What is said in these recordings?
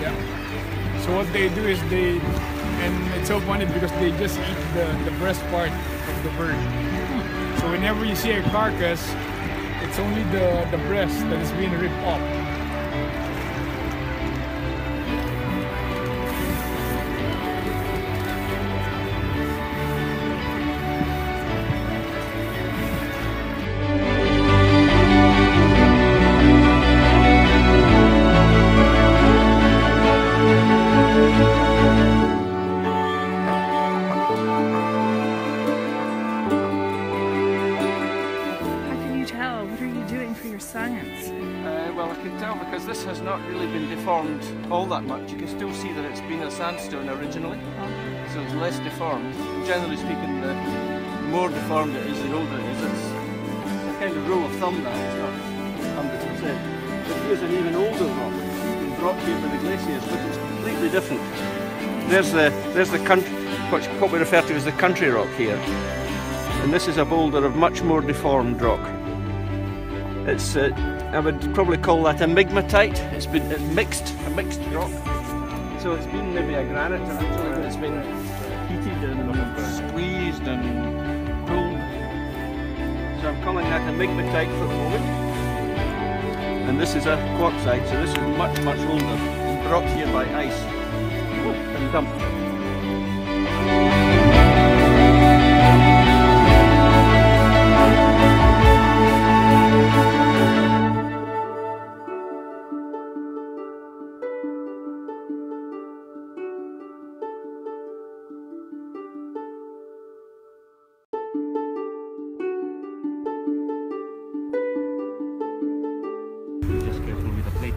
Yeah. So what they do is they, and it's so funny because they just eat the, the breast part of the bird. So whenever you see a carcass, it's only the, the breast that is being ripped off. Not really been deformed all that much. You can still see that it's been a sandstone originally, so it's less deformed. Generally speaking, the more deformed it is, the older it is. It's, a kind of rule of thumb now, it's not 100%. But here's an even older rock, been brought here by the glaciers, but it's completely different. There's the, there's the country, what we refer to as the country rock here. And this is a boulder of much more deformed rock. It's, uh, I would probably call that a migmatite. It's been it's mixed, a mixed rock. So it's been maybe a granite but it's been heated and squeezed and pulled. So I'm calling that a migmatite for the moment. And this is a quartzite, so this is much, much older, brought here by ice oh, and dumped.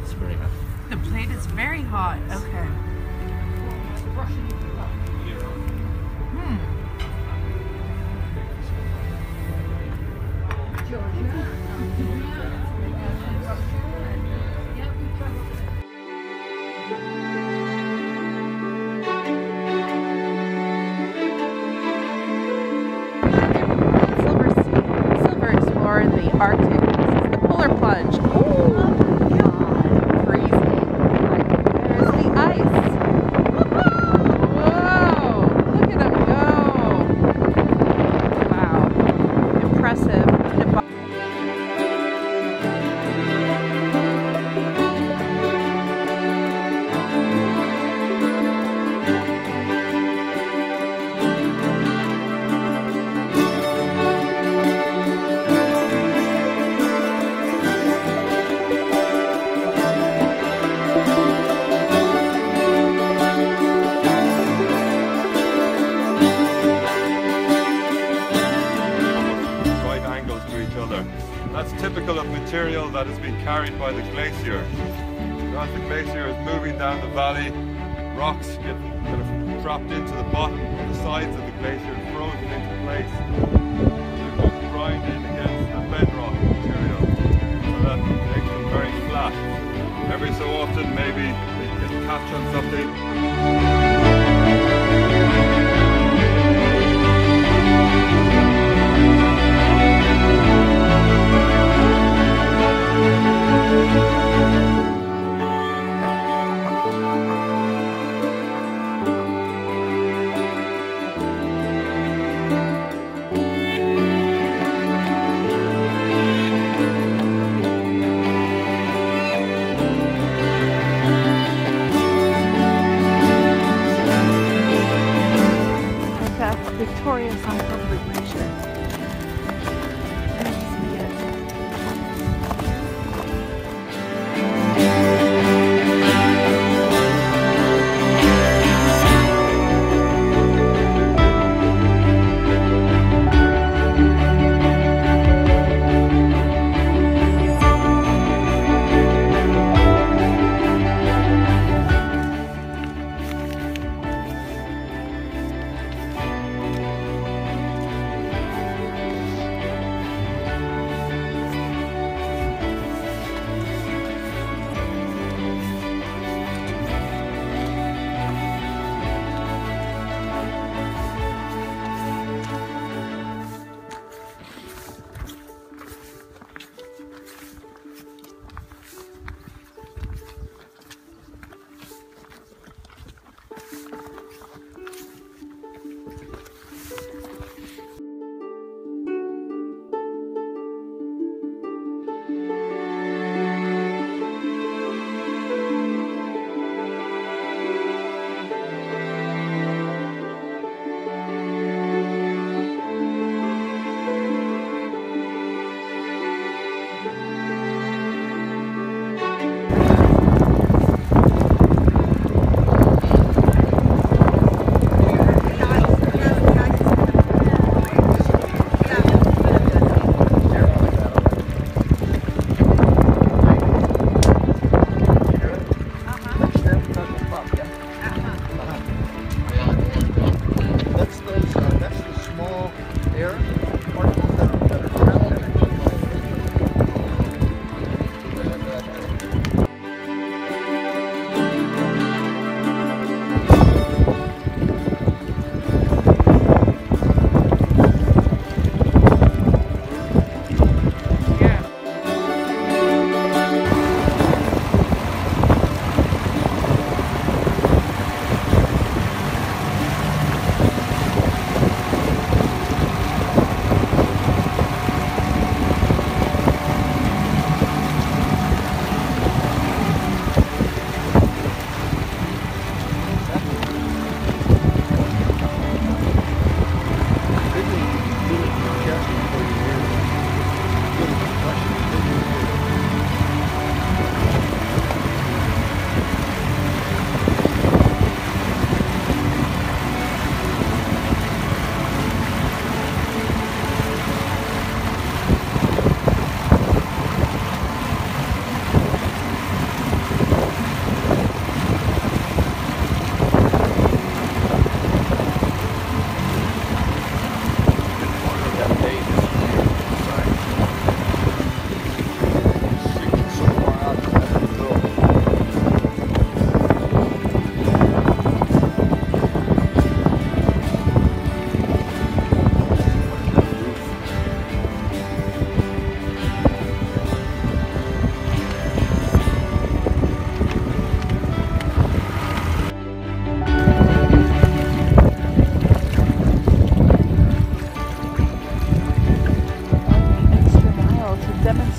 It's very hot. The plate is very hot. Okay. Hmm. Silversea, Silver Explorer in the Arctic. This is the polar plunge. Oh material that has been carried by the glacier. As the glacier is moving down the valley, rocks get kind of dropped into the bottom of the sides of the glacier, frozen into place. They just grind in against the bedrock material, so that makes them very flat. Every so often, maybe they can catch on something,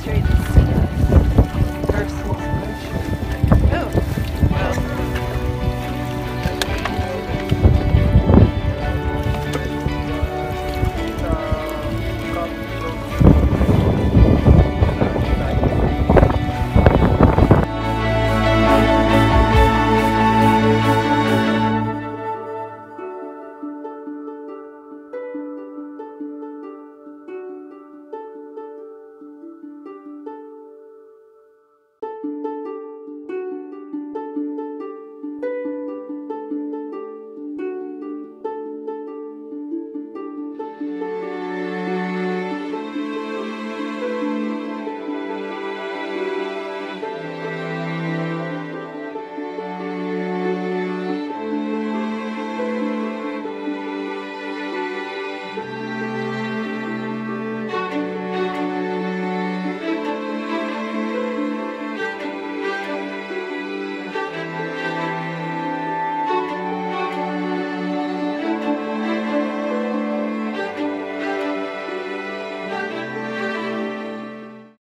demonstrate